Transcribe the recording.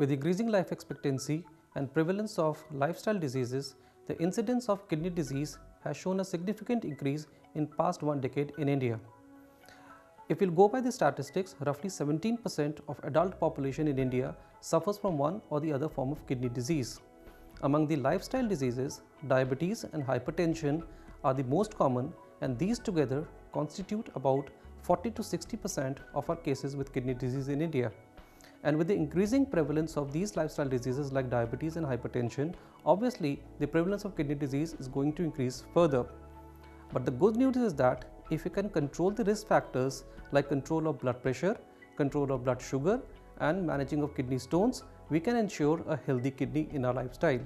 With increasing life expectancy and prevalence of lifestyle diseases, the incidence of kidney disease has shown a significant increase in past one decade in India. If we'll go by the statistics, roughly 17% of adult population in India suffers from one or the other form of kidney disease. Among the lifestyle diseases, diabetes and hypertension are the most common and these together constitute about 40 to 60% of our cases with kidney disease in India. And with the increasing prevalence of these lifestyle diseases like diabetes and hypertension, obviously the prevalence of kidney disease is going to increase further. But the good news is that if we can control the risk factors like control of blood pressure, control of blood sugar and managing of kidney stones, we can ensure a healthy kidney in our lifestyle.